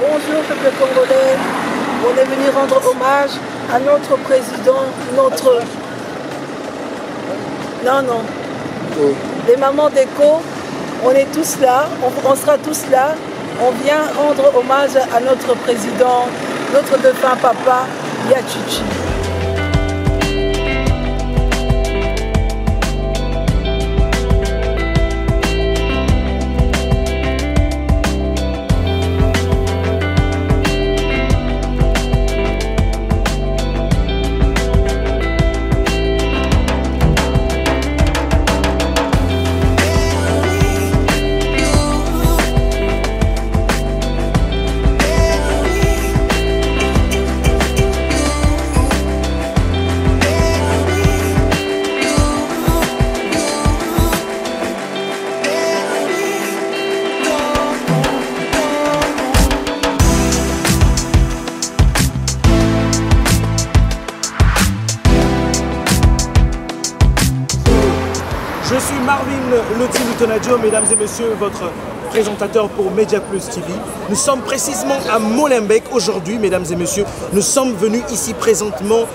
Bonjour peuple congolais, on est venu rendre hommage à notre président, notre... Non, non. Les mamans d'écho, on est tous là, on, sera tous là. On vient rendre hommage à notre président, notre défunt papa, Yachichi. Loti Lutonadio, mesdames et messieurs, votre présentateur pour Media Plus TV. Nous sommes précisément à Molenbeek aujourd'hui, mesdames et messieurs. Nous sommes venus ici présentement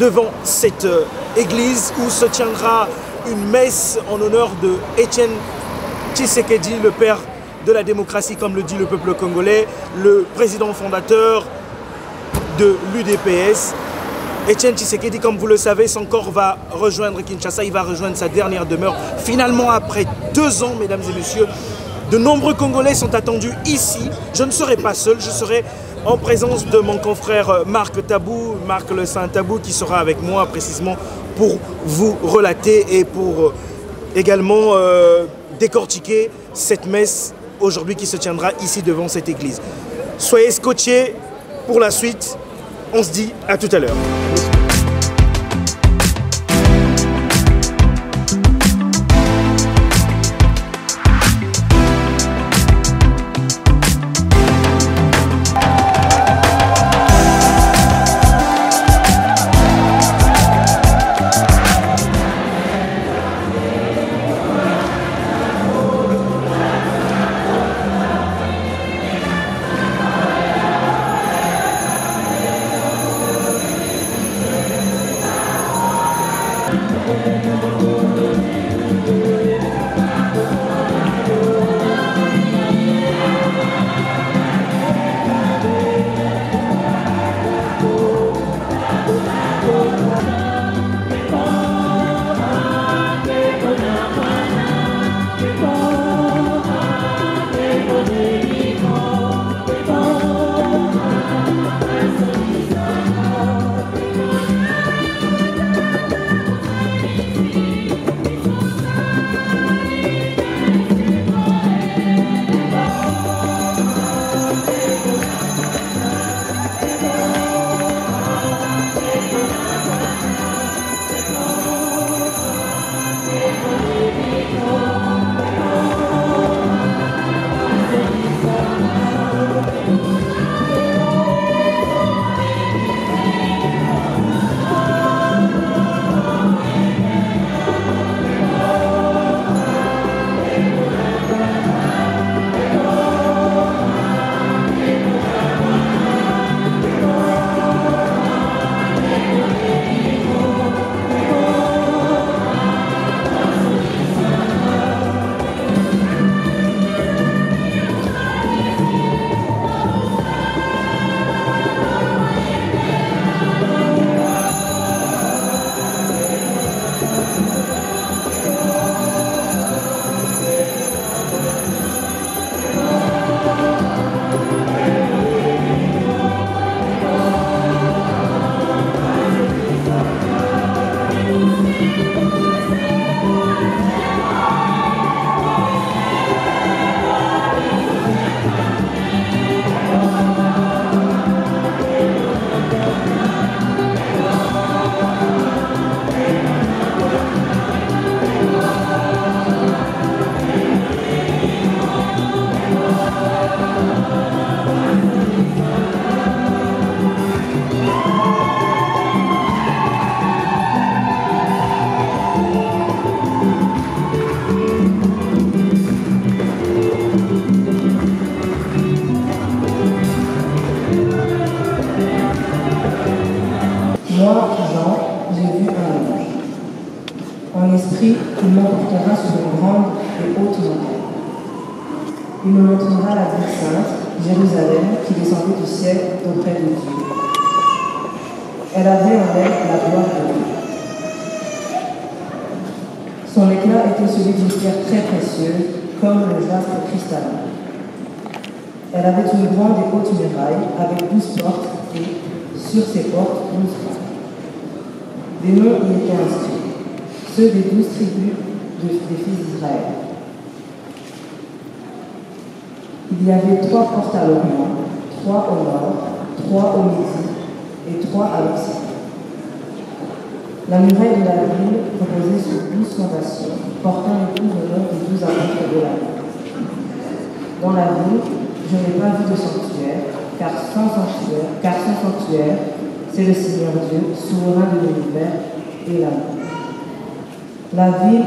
devant cette euh, église où se tiendra une messe en honneur de Etienne Tshisekedi, le père de la démocratie, comme le dit le peuple congolais, le président fondateur de l'UDPS. Etienne Tshisekedi, comme vous le savez, son corps va rejoindre Kinshasa, il va rejoindre sa dernière demeure. Finalement, après deux ans, mesdames et messieurs, de nombreux Congolais sont attendus ici. Je ne serai pas seul, je serai en présence de mon confrère Marc Tabou, Marc le Saint Tabou, qui sera avec moi précisément pour vous relater et pour euh, également euh, décortiquer cette messe aujourd'hui qui se tiendra ici devant cette église. Soyez scotchés pour la suite. On se dit à tout à l'heure. Esprit, il m'emportera sur une grande et haute montagne. Il me montrera la ville sainte, Jérusalem, qui descendait du ciel auprès de Dieu. Elle avait en elle la gloire de Dieu. Son éclat était celui d'une pierre très précieuse, comme le jaspe cristallin. Elle avait une grande et haute muraille avec douze portes et, sur ces portes, douze portes. Des noms y étaient ceux des douze tribus de, des fils d'Israël. Il y avait trois portes à l'Orient, trois au nord, trois au midi et trois à l'occident. La muraille de la ville reposait sur douze fondations, portant les coups de nom des douze apôtres de la ville. Dans la ville, je n'ai pas vu de sanctuaire, car sans sanctuaire, car sans sanctuaire, c'est le Seigneur Dieu, souverain de l'univers et l'amour. La ville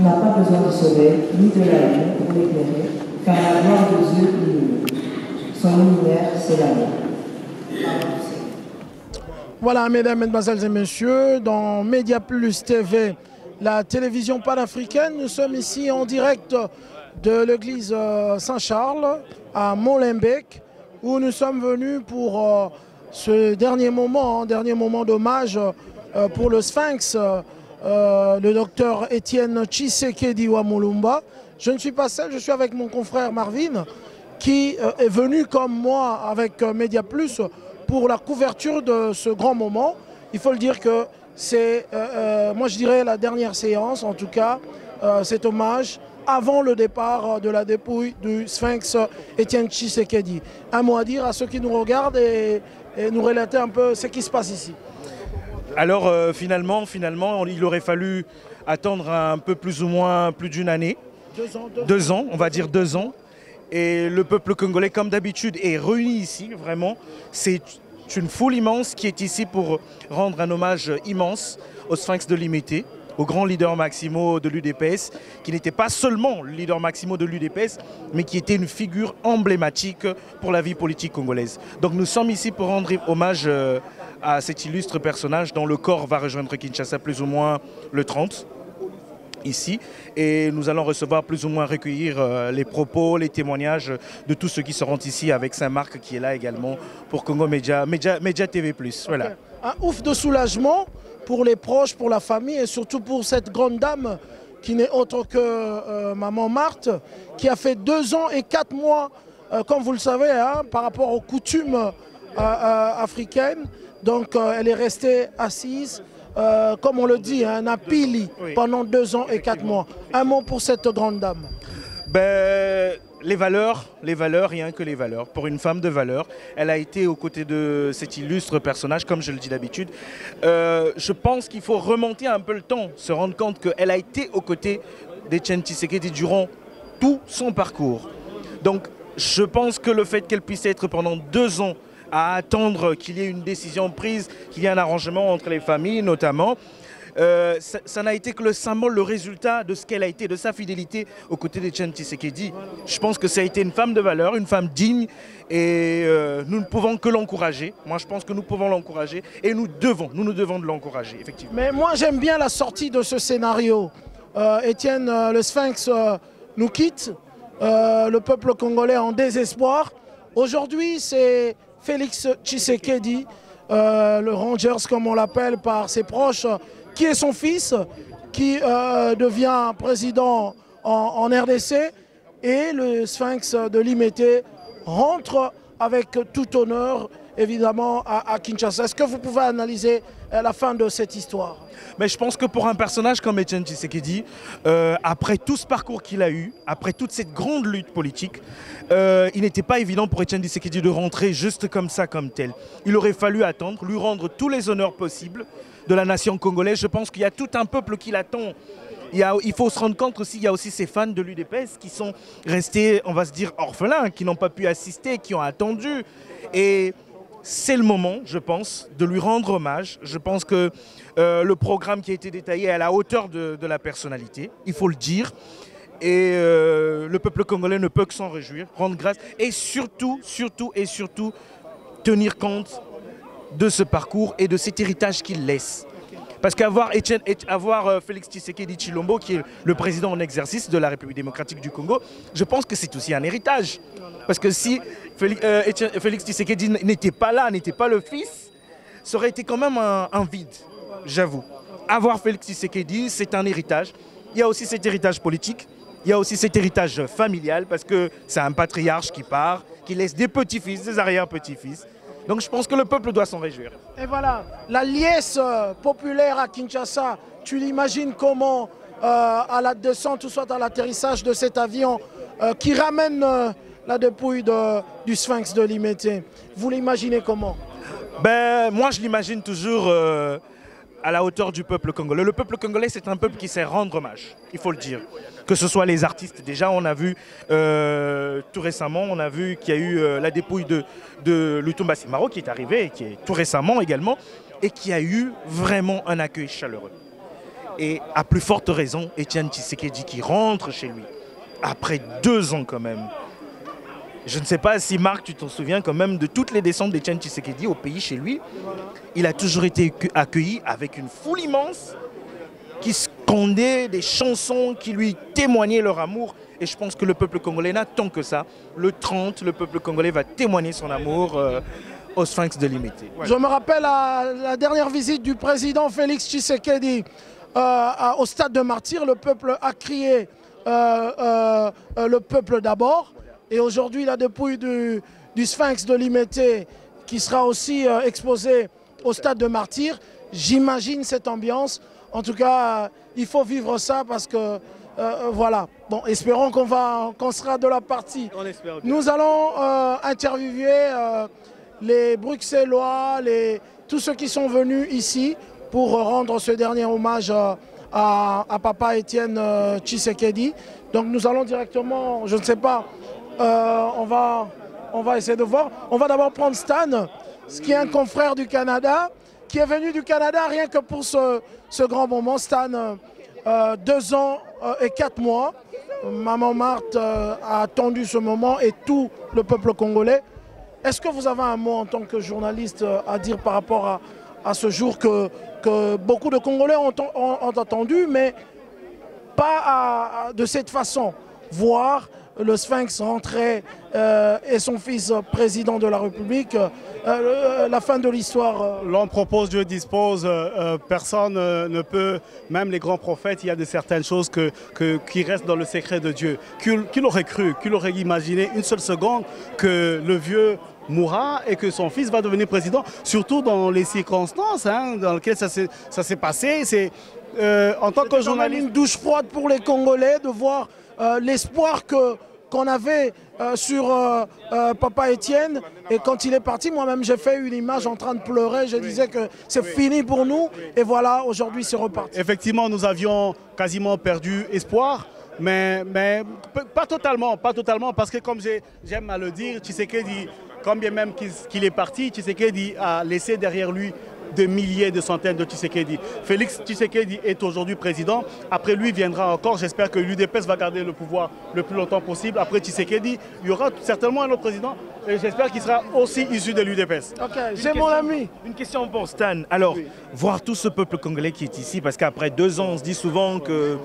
n'a pas besoin du soleil ni de la lune pour l'éclairer, car la gloire de Dieu. Son lumière, c'est l'amour. Voilà, mesdames, mesdemoiselles et messieurs, dans Média Plus TV, la télévision panafricaine, nous sommes ici en direct de l'église euh, Saint-Charles à Molenbeek, où nous sommes venus pour euh, ce dernier moment, hein, dernier moment d'hommage euh, pour le Sphinx, le docteur Étienne Tshisekedi Wamulumba. Je ne suis pas seul, je suis avec mon confrère Marvin, qui est venu comme moi avec Média Plus pour la couverture de ce grand moment. Il faut le dire que c'est, euh, euh, moi je dirais, la dernière séance, en tout cas, euh, cet hommage avant le départ de la dépouille du Sphinx Étienne Tshisekedi. Un mot à dire à ceux qui nous regardent et, et nous relater un peu ce qui se passe ici. Alors euh, finalement, finalement, il aurait fallu attendre un peu plus ou moins plus d'une année. Deux ans, deux Deux ans, on va dire deux ans. Et le peuple congolais, comme d'habitude, est réuni ici, vraiment. C'est une foule immense qui est ici pour rendre un hommage immense au Sphinx de Limité, au grand leader Maximo de l'UDPS, qui n'était pas seulement le leader Maximo de l'UDPS, mais qui était une figure emblématique pour la vie politique congolaise. Donc nous sommes ici pour rendre hommage euh, à cet illustre personnage dont le corps va rejoindre Kinshasa plus ou moins le 30 ici et nous allons recevoir plus ou moins recueillir euh, les propos, les témoignages de tous ceux qui seront ici avec Saint-Marc qui est là également pour Congo Média, Média, Média TV+. Voilà. Un ouf de soulagement pour les proches, pour la famille et surtout pour cette grande dame qui n'est autre que euh, maman Marthe, qui a fait deux ans et quatre mois, euh, comme vous le savez, hein, par rapport aux coutumes africaines. Donc euh, elle est restée assise, euh, comme on le dit, un apili Oui. pendant deux ans et quatre mois. Un mot pour cette grande dame. Ben, les valeurs, les valeurs, rien que les valeurs. Pour une femme de valeur, elle a été aux côtés de cet illustre personnage, comme je le dis d'habitude. Euh, je pense qu'il faut remonter un peu le temps, se rendre compte qu'elle a été aux côtés d'Etienne Tshisekedi durant tout son parcours. Donc, je pense que le fait qu'elle puisse être pendant deux ans à attendre qu'il y ait une décision prise, qu'il y ait un arrangement entre les familles notamment, euh, ça n'a été que le symbole, le résultat de ce qu'elle a été, de sa fidélité aux côtés d'Etienne Tshisekedi. Je pense que ça a été une femme de valeur, une femme digne et euh, nous ne pouvons que l'encourager. Moi, je pense que nous pouvons l'encourager et nous devons, nous nous devons de l'encourager, effectivement. Mais moi j'aime bien la sortie de ce scénario. Euh, Étienne, le Sphinx nous quitte, le peuple congolais en désespoir. Aujourd'hui c'est Félix Tshisekedi, euh, le Rangers comme on l'appelle par ses proches, qui est son fils, qui euh, devient président en, RDC et le Sphinx de Limité rentre avec tout honneur évidemment à, à Kinshasa. Est-ce que vous pouvez analyser euh, la fin de cette histoire? Mais je pense que pour un personnage comme Etienne Tshisekedi, euh, après tout ce parcours qu'il a eu, après toute cette grande lutte politique, euh, il n'était pas évident pour Etienne Tshisekedi de rentrer juste comme ça, comme tel. Il aurait fallu attendre, lui rendre tous les honneurs possibles de la nation congolaise. Je pense qu'il y a tout un peuple qui l'attend. Il, faut se rendre compte aussi, il y a aussi ces fans de l'UDPS qui sont restés, on va se dire, orphelins, qui n'ont pas pu assister, qui ont attendu. Et c'est le moment, je pense, de lui rendre hommage. Je pense que euh, le programme qui a été détaillé est à la hauteur de, la personnalité, il faut le dire. Et euh, le peuple congolais ne peut que s'en réjouir, rendre grâce et surtout, surtout et surtout tenir compte de ce parcours et de cet héritage qu'il laisse. Parce qu'avoir avoir euh, Félix Tshisekedi Chilombo, qui est le président en exercice de la République démocratique du Congo, je pense que c'est aussi un héritage. Parce que si Félix, Tshisekedi n'était pas là, n'était pas le fils, ça aurait été quand même un, vide, j'avoue. Avoir Félix Tshisekedi, c'est un héritage. Il y a aussi cet héritage politique, il y a aussi cet héritage familial, parce que c'est un patriarche qui part, qui laisse des petits-fils, des arrière-petits-fils. Donc je pense que le peuple doit s'en réjouir. Et voilà, la liesse euh, populaire à Kinshasa, tu l'imagines comment euh, à la descente ou soit à l'atterrissage de cet avion euh, qui ramène la dépouille du sphinx de Limité. Vous l'imaginez comment? Ben, Moi je l'imagine toujours à la hauteur du peuple congolais. Le peuple congolais, c'est un peuple qui sait rendre hommage, il faut le dire. Que ce soit les artistes, déjà, on a vu euh, tout récemment, on a vu qu'il y a eu euh, la dépouille de, de Lutumba Simaro qui est arrivé, qui est tout récemment également, et qui a eu vraiment un accueil chaleureux. Et à plus forte raison, Etienne Tshisekedi qui rentre chez lui, après deux ans quand même, je ne sais pas si Marc, tu t'en souviens quand même de toutes les descentes d'Etienne Tshisekedi au pays chez lui. Il a toujours été accueilli avec une foule immense qui scandait des chansons qui lui témoignaient leur amour. Et je pense que le peuple congolais n'attend que ça. Le 30, le peuple congolais va témoigner son amour euh, au Sphinx de Limité. Je me rappelle la dernière visite du président Félix Tshisekedi euh, au stade de Martyr. Le peuple a crié euh, le peuple d'abord. Et aujourd'hui, la dépouille du, sphinx de Limité qui sera aussi euh, exposé au stade de Martyr. J'imagine cette ambiance. En tout cas, il faut vivre ça parce que, euh, euh, voilà. Bon, espérons qu'on va, qu'on sera de la partie. Nous allons interviewer les Bruxellois, les, tous ceux qui sont venus ici pour rendre ce dernier hommage à, à Papa Étienne Tshisekedi. Donc nous allons directement, je ne sais pas, euh, on, va, essayer de voir. On va d'abord prendre Stan, qui est un confrère du Canada, qui est venu du Canada rien que pour ce, grand moment. Stan, euh, deux ans euh, et quatre mois. Maman Marthe a attendu ce moment et tout le peuple congolais. Est-ce que vous avez un mot en tant que journaliste à dire par rapport à, ce jour que, que, beaucoup de Congolais ont, attendu, mais pas de cette façon Voir le Sphinx rentrait euh, et son fils président de la République, euh, euh, la fin de l'histoire. L'homme propose, Dieu dispose, personne ne peut, même les grands prophètes, il y a de certaines choses que, qui restent dans le secret de Dieu. Qui, l'aurait cru, qui l'aurait imaginé une seule seconde que le vieux mourra et que son fils va devenir président, surtout dans les circonstances hein, dans lesquelles ça s'est passé. C'est en tant que journaliste. une douche froide pour les Congolais de voir l'espoir que qu'on avait euh, sur euh, euh, Papa Étienne. Et quand il est parti, moi-même, j'ai fait une image en train de pleurer. Je disais que c'est fini pour nous. Et voilà, aujourd'hui, c'est reparti. Effectivement, nous avions quasiment perdu espoir. Mais, pas totalement, pas totalement, parce que comme j'aime à le dire, Tshisekedi, quand bien même qu'il est parti, Tshisekedi a laissé derrière lui de milliers, de centaines de Tshisekedi. Félix Tshisekedi est aujourd'hui président. Après lui viendra encore, j'espère que l'UDPS va garder le pouvoir le plus longtemps possible. Après Tshisekedi, il y aura certainement un autre président et j'espère qu'il sera aussi issu de l'UDPS. Ok, c'est mon ami. Une question pour Stan. Alors, voir tout ce peuple congolais qui est ici, parce qu'après deux ans, on se dit souvent que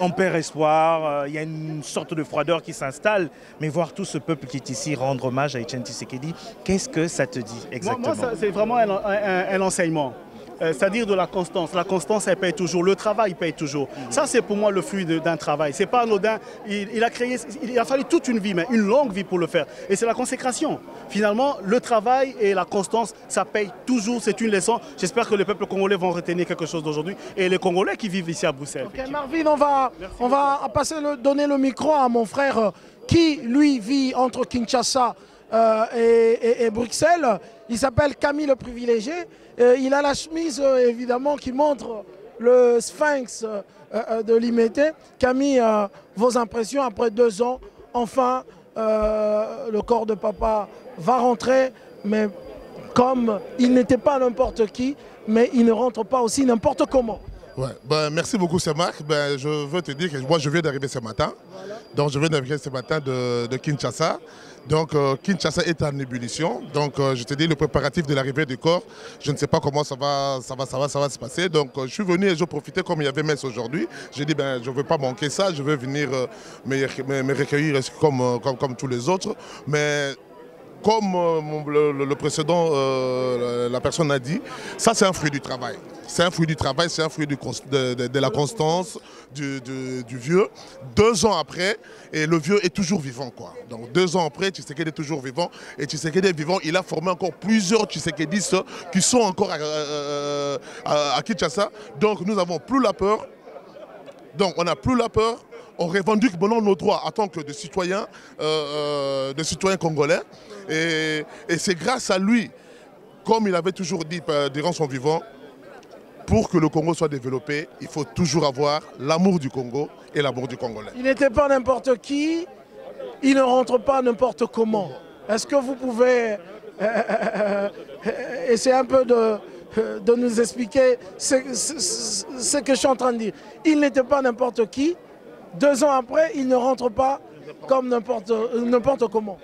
on perd espoir, euh, il y a une sorte de froideur qui s'installe, mais voir tout ce peuple qui est ici rendre hommage à Etienne Tshisekedi, qu'est-ce que ça te dit exactement Moi, c'est vraiment un enseignement. Euh, c'est-à-dire de la constance. La constance, elle paye toujours. Le travail paye toujours. Ça, c'est pour moi le fruit d'un travail. C'est pas anodin. Il, a créé, il a fallu toute une vie, mais une longue vie pour le faire. Et c'est la consécration. Finalement, le travail et la constance, ça paye toujours. C'est une leçon. J'espère que les peuples congolais vont retenir quelque chose d'aujourd'hui. Et les Congolais qui vivent ici à Bruxelles. Marvin, on va, donner le micro à mon frère euh, qui, lui, vit entre Kinshasa euh, et, Bruxelles. Il s'appelle Camille le Privilégié. Euh, il a la chemise, euh, évidemment, qui montre le sphinx de Limité. Camille, vos impressions après deux ans, enfin, le corps de papa va rentrer, mais comme il n'était pas n'importe qui, mais il ne rentre pas aussi n'importe comment. Ouais, ben, merci beaucoup, c'est Marc. Ben, je veux te dire que moi, je viens d'arriver ce matin. Donc, je viens d'arriver ce matin de, de Kinshasa. Donc, euh, Kinshasa est en ébullition. Donc, euh, je te dis, le préparatif de l'arrivée du corps, je ne sais pas comment ça va, ça va, ça va, ça va se passer. Donc, euh, je suis venu et je profitais comme il y avait messe aujourd'hui. J'ai dit, ben, je ne veux pas manquer ça. Je veux venir me, recueillir comme, comme, comme tous les autres. Mais comme euh, le, précédent, euh, la, personne a dit, ça c'est un fruit du travail. C'est un fruit du travail, c'est un fruit de, la constance du, vieux. Deux ans après, et le vieux est toujours vivant. Quoi. Donc deux ans après, Tshisekedi est toujours vivant. Et Tshisekedi est vivant, il a formé encore plusieurs Tshisekedistes qui sont encore à, euh, à- à Kinshasa. Donc nous n'avons plus la peur. Donc on n'a plus la peur. On revendique maintenant nos droits en tant que citoyens, euh, euh, de citoyens congolais. Et, c'est grâce à lui, comme il avait toujours dit euh, durant son vivant, pour que le Congo soit développé, il faut toujours avoir l'amour du Congo et l'amour du Congolais. Il n'était pas n'importe qui, il ne rentre pas n'importe comment. Est-ce que vous pouvez essayer un peu de, nous expliquer ce que je suis en train de dire? Il n'était pas n'importe qui, deux ans après, il ne rentre pas comme n'importe n'importe comment.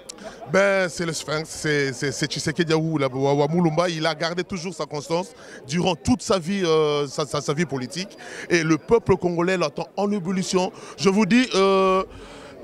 Ben, c'est le sphinx, c'est Tshisekedi Yaou, la- Wa- Wa Mulumba. Il a gardé toujours sa constance durant toute sa vie, euh, sa vie politique. Et le peuple congolais l'attend en ébullition. Je vous dis, euh,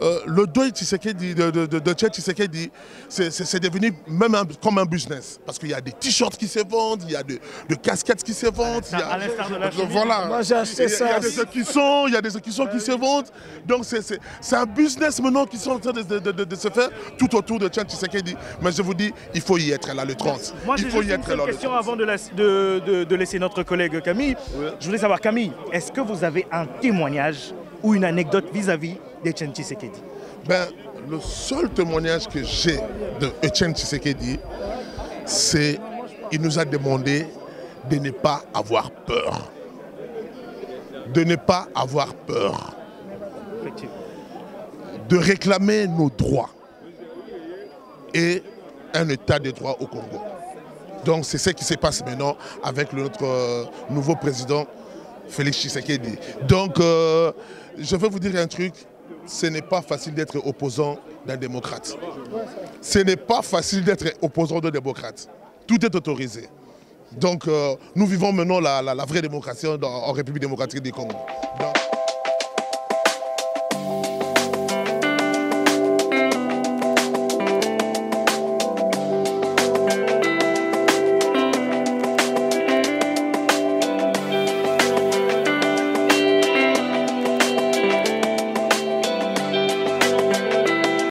euh, le deuil Tshisekedi, de, de, de, Tshisekedi, c'est c'est- c'est devenu même un- comme un business. Parce qu'il y a des t-shirts qui se vendent, il y a de, de casquettes qui se vendent. il y a- à l'instar de la chemise. Voilà. Moi, j'ai acheté Il y a- Il y ça. a des écussons, il y a des écussons qui se vendent. Donc c'est- c'est c'est un business maintenant qui sont en train de, de- de- de se faire tout autour de Tshisekedi. Mais je vous dis, il faut y être là le 30. Moi, il j'ai faut y une être là le question 30. avant de, laisser- de- de- de laisser notre collègue Camille. Je voulais savoir, Camille, est-ce que vous avez un témoignage ou une anecdote vis-à-vis d'Etienne Tshisekedi Ben, le seul témoignage que j'ai de Etienne Tshisekedi, c'est il nous a demandé de ne pas avoir peur. De ne pas avoir peur. De réclamer nos droits et un état de droit au Congo. Donc c'est ce qui se passe maintenant avec notre euh, nouveau président Félix Tshisekedi. Donc euh, je vais vous dire un truc, ce n'est pas facile d'être opposant d'un démocrate. Ce n'est pas facile d'être opposant d'un démocrate. Tout est autorisé. Donc euh, nous vivons maintenant la, vraie démocratie en République démocratique du Congo.